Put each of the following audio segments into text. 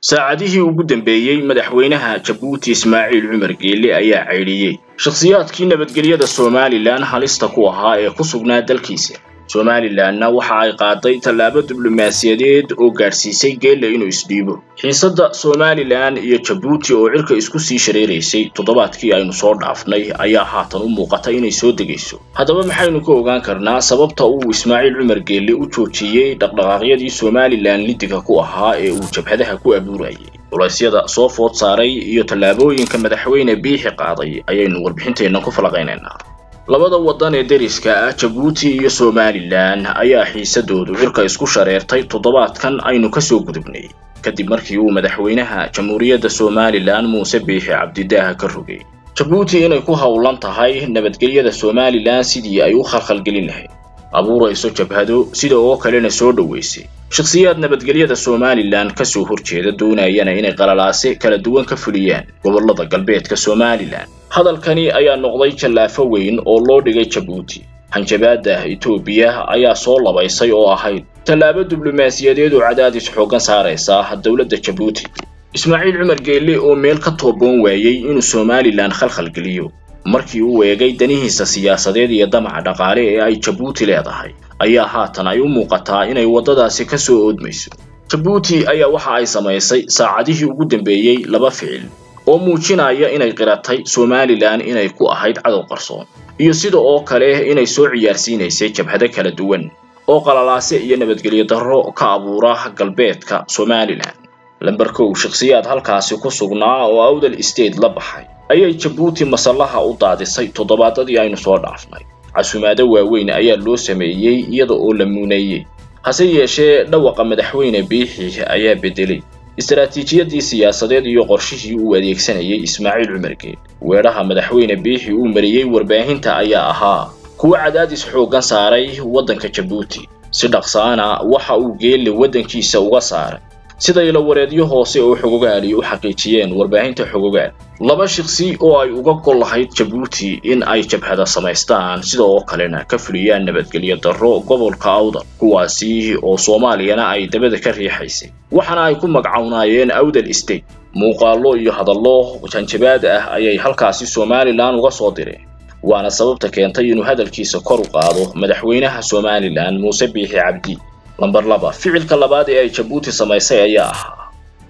saacadihii ugu dambeeyey madaxweynaha jabuuti ismaaciil cumar geelle ayaa ceydhiyey shakhsiyaadkii nabadgelyada somalilan halista ku ahaa ee ku sugnaa dalkiisa somalilanna waxa ay qaaday tallaabo diblomaasiyadeed oo gaadhsiisay geelle inuu isdhiibo. Xiisadda somalilan iyo jabuuti oo cirka isku sii shareeraysay toddobaadkii aynu soo dhaafnay ayaa haatan u muuqata inay soo degayso. Haddaba maxaynu ka ogaan karnaa sababta uu ismaaciil cumar geelle u joojiyey dhaqdhaqaaqyadii somalilan lidiga ku ahaa ee uu jabhadaha ku abuurayay. Culaysyada soo food saaray iyo tallaabooyinka madaxweyne biixi qaaday ayaynu warbixinteenna ku falaqaynaynaa labada waddan ee deriska ah jabuuti iyo somalilan ayaa xiisadoodu cirka isku shareertay toddobaadkan aynu ka soo gudubnay. Kadib markii uu madaxweynaha jamhuuriyadda somalilan muuse biixi cabdidaaha ka rogay. Jabuuti inay ku howlan tahay nabadgelyada somalilan sidii ay u khalkhalgelin lahayd. Abuurayso jabhado sida oo kalena soo dhoweysay shakhsiyaad nabadgelyada somalilan ka soo horjeeda doonayana inay qalalaase kala duwan ka fuliyaan gobollada galbeedka somalilan. Hadalkani ayaa noqday jallaafo weyn oo loo dhigay jabuuti. Hanjabaada etoobiya ayaa soo labaysay oo ahayd tallaabo diblomaasiyadeed oo cadaadis xooggan saaraysa dowladda jabuuti. Ismaaciil cumar geelle oo meel ka tooboon waayey inuu somalilan khalkhalgeliyo markii uu eegay danihiisa siyaasadeed iyo damaca dhaqaale ee ay jabuuti leedahay ayaa haatan ay u muuqataa inay waddadaasi ka soo oodmayso. Jabuuti ayaa waxa ay samaysay saacadihii ugu dambeeyey laba ficil oo muujinaya inay qiratay somalilan inay ku ahayd cadow qarsoon iyo sida oo kale inay soo ciyaarsiinaysay jabhado kala duwan oo qalalaase iyo nabadgelyo darro ka abuura galbeedka somalilan. Lamber kow shakhsiyaad halkaasi ku sugnaa oo awdal state la baxay ayay jabuuti masallaha u daadisay toddobaadadii aynu soo dhaafnay casumaado waaweyn ayaa loo sameeyey iyada oo la muuneeyey hase yeeshee dhawaqa madaxweyne biixi ayaa beddelay. Istaraatiijiyadii siyaasadeed iyo qorshihii uu adeegsanayay ismaaciil cumar geelle weedhaha madaxweyne biixi uu mariyey warbaahinta ayaa ahaa kuwo cadaadis xooggan saaray waddanka jabuuti. Si dhaqsaana waxa uu geelle waddankiisa uga saaray sida ilawareedyo hoose oo xogogaali u xaqiijiyeen warbaahinta xogogaal laba shaqsi oo ay uga gol lahayd jabuuti in ay jabhada samaystaan sida oo kalena ka fuliyaan nabadgelyo darro gobolka awdal kuwaasi oo soomaaliyana ay dabada ka riixaysay. Waxaana ay ku magacawnaayeen awdal state. Muuqaallo iyo hadallo janjabaad ah ayay halkaasi somalilan uga soo direen waana sababta keentay inuu hadalkiisa kor u qaado madaxweynaha somalilan muuse biixi cabdi lamber laba. Ficilka labaad ee ay jabuuti samaysay ayaa ahaa.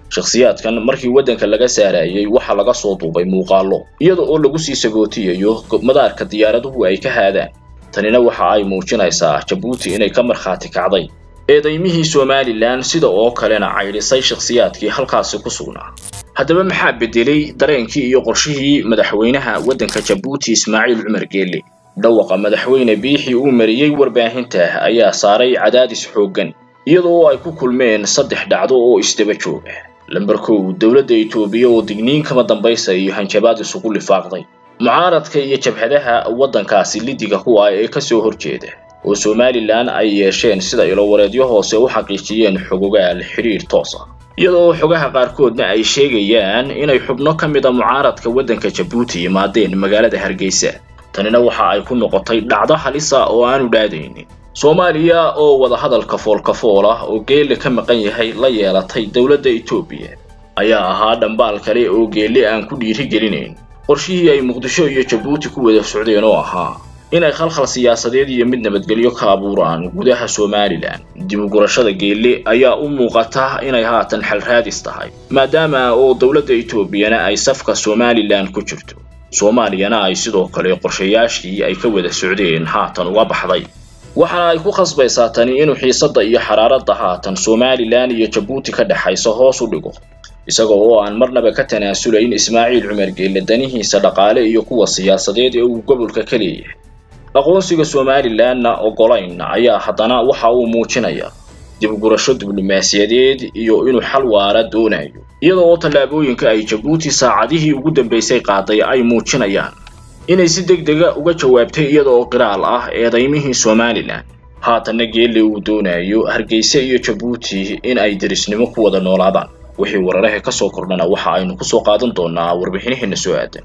Shakhsiyaadkan markii waddanka laga saarayay waxaa laga soo duubay muuqaallo iyada oo lagu sii sagootiyayo madaarka diyaaraduhu ay ka haadaan. Tanina waxa ay muujinaysaa jabuuti inay ka markhaati kacday. Eedaymihii somalilan sida oo kalena caydhisay shakhsiyaadkii halkaasi ku sugnaa. Haddaba maxaa beddelay dareenkii iyo qorshihii madaxweynaha waddanka jabuuti ismaaciil cumar geelle dhawaqa madaxweyne biixi uu mariyey warbaahinta ayaa saaray cadaadis xooggan iyada oo ay ku kulmeen saddex dhacdo oo isdaba jooga lamber kow dowladda etoobiya oo digniin kama dambaysa iyo hanjabaad isugu lifaaqday. Mucaaradka iyo jabhadaha waddankaasi lidiga ku ah ee ka soo horjeeda oo somalilan ay yeesheen sida ilowareedyo hoose u xaqiijiyeen xogogaal xidhiir toos ah. Iyada oo xogaha qaarkoodna ay sheegayaan inay xubno ka mid a mucaaradka waddanka jabuuti yimaadeen magaalada hargeysa tanina waxa ay ku noqotay dhacdo halisa oo aanu dhaadaynin soomaaliya oo wadahadalka foolkafool ah oo geelle ka maqan yahay la yeelatay dowladda etoobiya ayaa ahaa dhambaal kale oo geelle aan ku dhiirigelinayn. Qorshihii ay muqdisho iyo jabuuti ku wada socdeen oo ahaa inay khalkhal siyaasadeed iyo mid nabadgelyo ka abuuraan gudaha somalilan dib u geelle ayaa u muuqata inay haatan xal raadis tahay maadaama oo dowladda etoobiyana ay safka somalilan ku jirto soomaaliyana ay sidoo kale qorshayaashii ay ka wada socdeen haatan uga baxday. Waxaana ay ku khasbaysaa tani inuu xiisadda iyo xaraaradda haatan somalilan iyo jabuuti ka dhexaysa hoos u dhigo isaga oo aan marnaba ka tanaasulayn ismaaciil cumar geelle danihiisa dhaqaale iyo kuwa siyaasadeed ee uu gobolka ka leeyahay aqoonsiga somalilanna ogolayn ayaa haddana waxa uu muujinayaa dib ugurasho diblomaasiyadeed iyo inuu xal waara doonayo iyada oo tallaabooyinka ay jabuuti saacadihii ugu dambaysay qaaday ay muujinayaan inay si deg dega uga jawaabtay iyada oo qiraal ah eedaymihii somalilan haatanna geelle uu doonayo hargeysa iyo jabuuti in ay derisnimo ku wada noolaadaan. Wixii wararaha ka soo kordhana waxa aynu ku soo qaadan doonaa warbixinaheena soo aadan